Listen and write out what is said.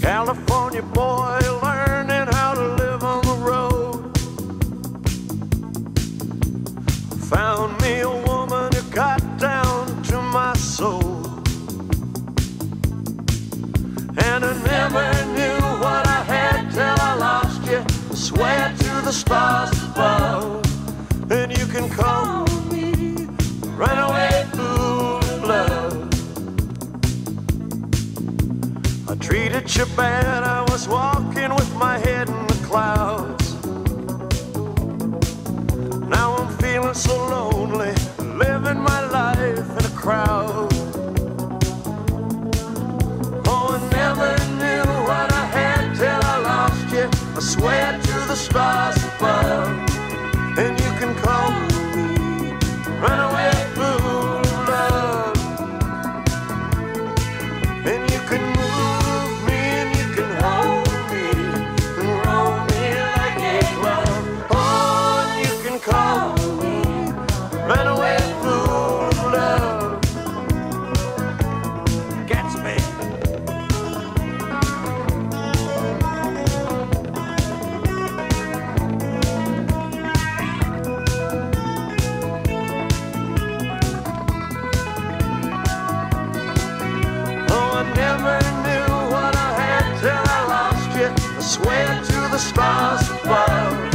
California boy learning how to live on the road. Found me a woman who got down to my soul. And I never knew what I had till I lost you. I swear to the stars above. And you can call Treated bad, I was walking with my head in the clouds. Now I'm feeling so lonely, living my life in a crowd. fire.